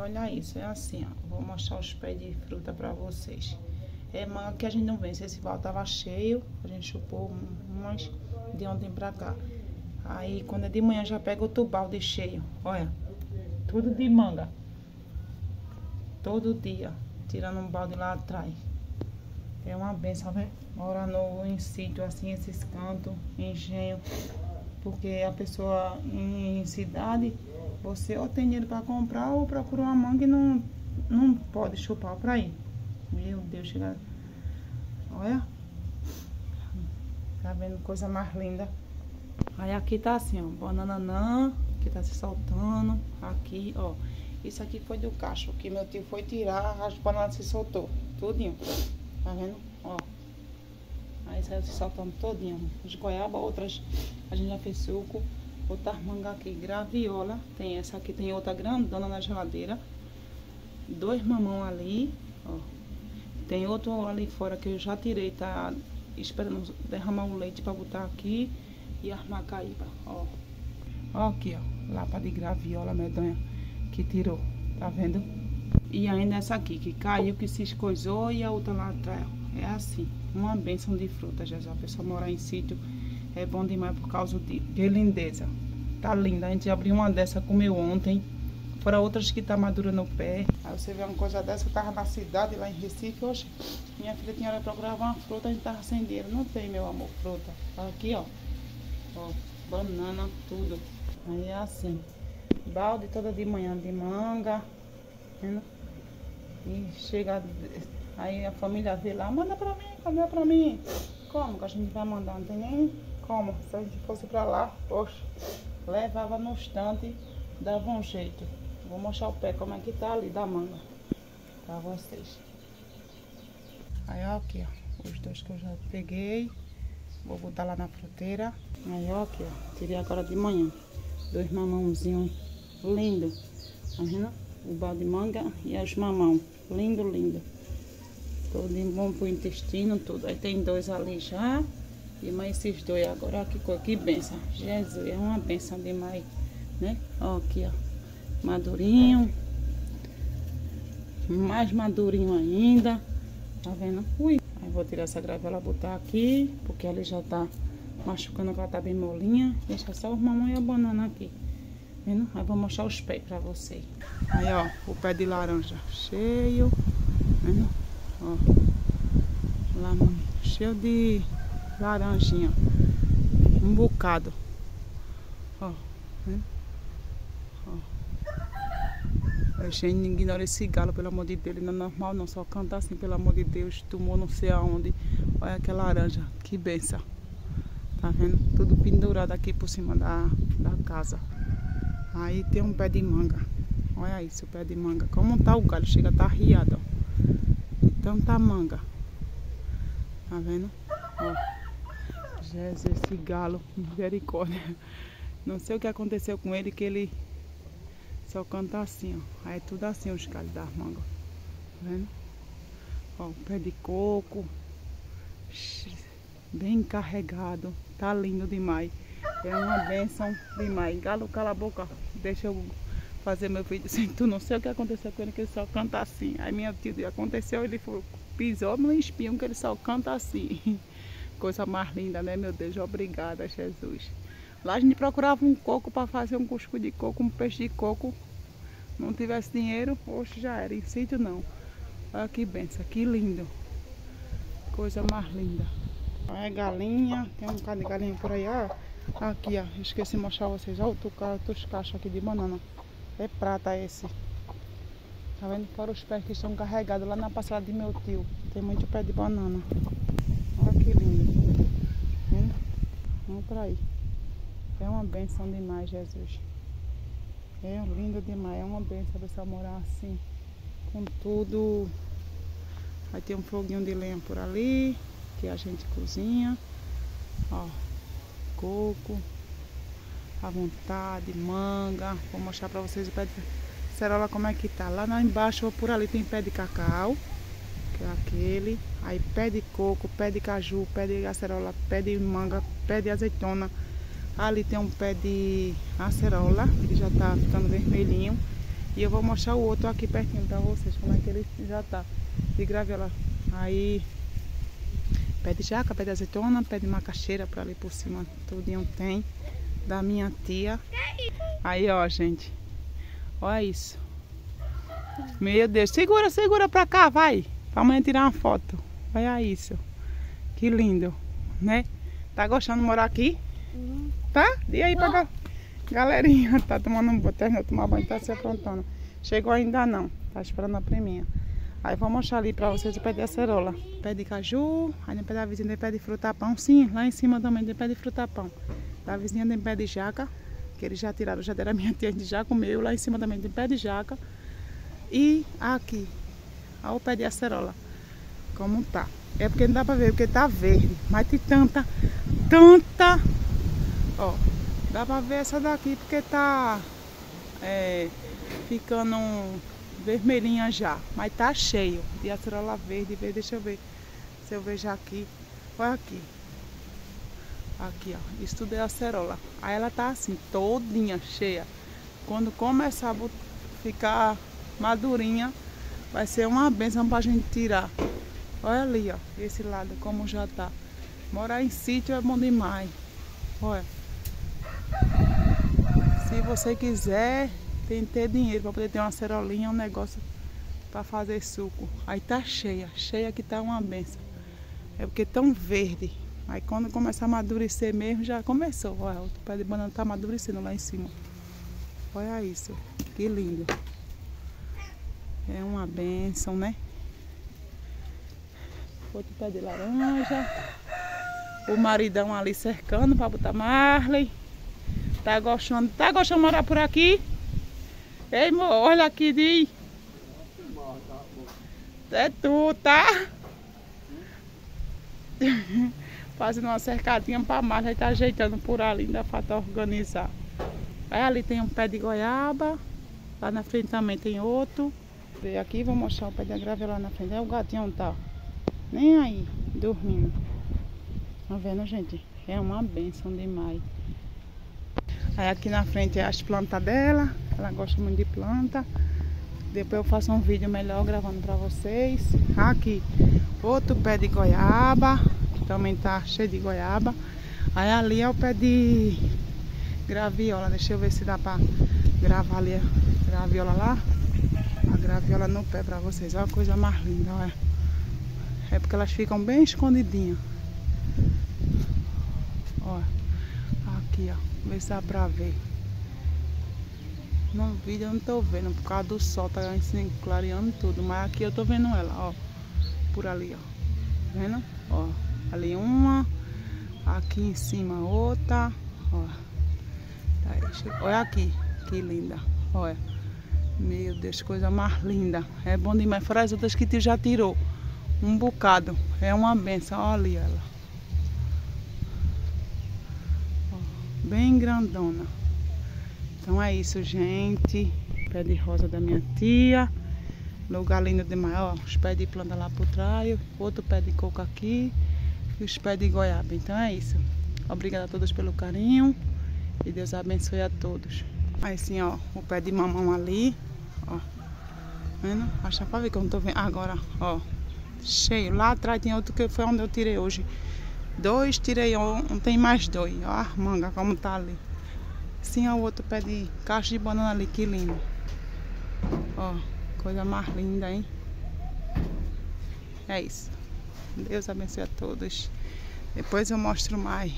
olha isso, é assim, ó. Vou mostrar os pés de fruta pra vocês. É manga que a gente não vence. Esse balde tava cheio, a gente chupou umas de ontem pra cá. Aí quando é de manhã já pega outro balde cheio. Olha, tudo de manga. Todo dia, tirando um balde lá atrás. É uma benção, né? Morar no, em sítio, assim, esses cantos, engenho. Porque a pessoa em cidade, você ou tem dinheiro para comprar ou procura uma manga e não, não pode chupar para ir. Meu Deus, chega. Olha. Tá vendo coisa mais linda. Aí aqui tá assim, ó, bananã, que tá se soltando. Aqui, ó. Isso aqui foi do cacho que meu tio foi tirar, as bananas se soltou. Tudinho. Tá vendo? Ó. Aí saiu se soltando todinho. As goiaba, outras a gente já fez suco. Outra manga aqui, graviola. Tem essa aqui, tem outra grandona na geladeira. Dois mamão ali, ó. Tem outro ali fora que eu já tirei, tá esperando derramar o leite pra botar aqui. E as macaíba, ó. Ó aqui, ó. Lapa de graviola medonha que tirou, tá vendo? E ainda essa aqui, que caiu, que se escoisou e a outra lá atrás, É assim, uma benção de fruta, Jesus. A pessoa morar em sítio é bom demais por causa de, de lindeza. Tá linda. A gente abriu uma dessa, comeu ontem. Fora outras que tá madura no pé. Aí você vê uma coisa dessa, eu tava na cidade, lá em Recife, hoje. Minha filha tinha hora procurava uma fruta, a gente tava sem dinheiro. Não tem, meu amor, fruta. Tá aqui, ó. Ó, banana, tudo. Aí é assim. Balde toda de manhã de manga. Vendo? E chega, aí a família vê lá, manda pra mim, cadê pra mim? Como que a gente vai mandar? Não tem nem como. Se a gente fosse pra lá, poxa, levava no estante, dava um jeito. Vou mostrar o pé como é que tá ali da manga pra vocês. Aí ó aqui, ó, os dois que eu já peguei. Vou botar lá na fruteira. Aí ó aqui, ó, tirei agora de manhã. Dois mamãozinhos lindos. Tá vendo? o balde de manga e as mamão. Lindo, lindo. Tudo bom pro intestino, tudo. Aí tem dois ali já. E mais esses dois agora, que, que benção. Jesus, é uma benção demais, né? Ó, aqui, ó. Madurinho. Mais madurinho ainda. Tá vendo? Ui. Aí vou tirar essa gravela, botar aqui, porque ela já tá machucando, ela tá bem molinha. Deixa só os mamão e a banana aqui. Vendo? Aí vou mostrar os pés pra vocês. Aí, ó, o pé de laranja cheio. Vendo? Ó. Lá, cheio de laranjinha. Um bocado. Ó. Vendo? Ó. Gente, ninguém ignora esse galo, pelo amor de Deus. Ele não é normal, não. Só canta assim, pelo amor de Deus. Tomou não sei aonde. Olha aquela laranja. Que benção. Tá vendo? Tudo pendurado aqui por cima da, da casa. Aí tem um pé de manga. Olha isso, o pé de manga. Como tá o galho? Chega a tá riado, ó. Então tá manga. Tá vendo? Ó. Jesus, esse galo, misericórdia. Não sei o que aconteceu com ele, que ele só canta assim, ó. Aí é tudo assim os galhos das mangas. Tá vendo? Ó, pé de coco. Bem carregado. Tá lindo demais. É uma benção demais. Galo, cala a boca. Deixa eu fazer meu vídeo assim. Tu não sei o que aconteceu com ele, que ele só canta assim. Aí minha tia aconteceu, ele foi, pisou no espinho que ele só canta assim. Coisa mais linda, né, meu Deus? Obrigada, Jesus. Lá a gente procurava um coco para fazer um cuscuz de coco, um peixe de coco. Não tivesse dinheiro, hoje já era. Em sítio não. Olha que benção, que lindo. Coisa mais linda. Olha galinha, tem um bocado de galinha por aí, ó. Aqui, ó. Esqueci de mostrar vocês. Olha outros cachos aqui de banana. É prata esse. Tá vendo? Fora os pés que estão carregados lá na passada de meu tio. Tem muito pé de banana. Olha que lindo. Vendo? Vamos pra aí. É uma benção demais, Jesus. É lindo demais. É uma benção a morar assim. Com tudo. Aí tem um foguinho de lenha por ali. Que a gente cozinha. Ó coco à vontade, manga. Vou mostrar pra vocês o pé de cerola como é que tá. Lá embaixo, por ali, tem pé de cacau, é aquele. Aí pé de coco, pé de caju, pé de acerola, pé de manga, pé de azeitona. Ali tem um pé de acerola, que já tá ficando vermelhinho. E eu vou mostrar o outro aqui pertinho pra vocês, como é que ele já tá. De graviola. Aí, pé de jaca, pé de azeitona, pé de macaxeira pra ali por cima. Tudinho tem. Da minha tia. Aí, ó, gente. Olha isso. Meu Deus. Segura, segura pra cá, vai. Pra amanhã tirar uma foto. Olha isso. Que lindo, né? Tá gostando de morar aqui? Uhum. Tá? E aí pra cá. Galerinha, tá tomando um banho, terminou de tomar banho, tá se aprontando. Chegou ainda não, tá esperando a priminha. Aí vou mostrar ali pra vocês o pé de acerola. Pé de caju, aí no pé da vizinha tem pé de frutapão. Sim, lá em cima também tem pé de frutapão. Da vizinha tem pé de jaca, que eles já tiraram, já deram a minha tia de já comeu. Lá em cima também tem pé de jaca. E aqui, olha o pé de acerola, como tá. É porque não dá pra ver, porque tá verde. Mas tem tanta, tanta, ó, Dá pra ver essa daqui porque tá é, ficando vermelhinha já. Mas tá cheio de acerola verde. Deixa eu ver se eu vejo aqui. Olha aqui. Aqui, ó. Isso tudo é acerola. Aí ela tá assim, todinha cheia. Quando começar a ficar madurinha, vai ser uma benção pra gente tirar. Olha ali, ó. Esse lado como já tá. Morar em sítio é bom demais. Olha. Se você quiser, tem que ter dinheiro para poder ter uma cerolinha, um negócio para fazer suco. Aí tá cheia, cheia que tá uma benção. É porque tão verde. Aí quando começar a amadurecer mesmo, já começou. Olha, o pé de banana tá amadurecendo lá em cima. Olha isso, que lindo. É uma benção, né? Outro pé de laranja. O maridão ali cercando para botar Marley. Tá gostando? Tá gostando de morar por aqui? Ei, amor, olha aqui, Di. É tu, tá? Fazendo uma cercadinha pra aí tá ajeitando por ali, ainda falta organizar. Aí ali tem um pé de goiaba, lá na frente também tem outro. Vem aqui, vou mostrar o pé de agrave lá na frente. É o gatinho tá, nem aí, dormindo. Tá vendo, gente? É uma benção demais. Aí aqui na frente é as plantas dela. Ela gosta muito de planta. Depois eu faço um vídeo melhor gravando pra vocês. Aqui, outro pé de goiaba. Que também tá cheio de goiaba. Aí ali é o pé de graviola. Deixa eu ver se dá pra gravar ali a graviola lá. A graviola no pé pra vocês. Olha a coisa mais linda, olha. É porque elas ficam bem escondidinhas. Olha. Aqui, ó. Ver se dá pra ver. No vídeo eu não tô vendo, por causa do sol, tá assim, clareando tudo. Mas aqui eu tô vendo ela, ó. Por ali, ó. Tá vendo? Ó. Ali uma. Aqui em cima outra. Ó. Tá Olha aqui, que linda. Olha. Meu Deus, coisa mais linda. É bom demais. Fora as outras que tu já tirou. Um bocado. É uma benção. Olha ali ela. bem grandona. Então é isso, gente. Pé de rosa da minha tia. Lugar lindo demais, ó. Os pés de planta lá por trás. Outro pé de coco aqui. E os pés de goiaba. Então é isso. Obrigada a todos pelo carinho. E Deus abençoe a todos. Aí sim, ó. O pé de mamão ali. Ó. Vendo? Acha pra ver que eu não tô vendo. Agora, ó. Cheio. Lá atrás tem outro que foi onde eu tirei hoje. Dois, tirei um, tem mais dois. Ó a manga como tá ali. Sim, o outro pé de caixa de banana ali, que lindo. Ó, coisa mais linda, hein? É isso. Deus abençoe a todos. Depois eu mostro mais.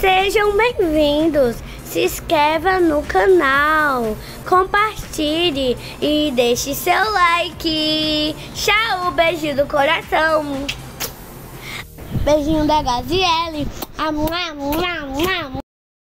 Sejam bem-vindos se inscreva no canal, compartilhe e deixe seu like. Tchau, beijo do coração. Beijinho da Gaziele.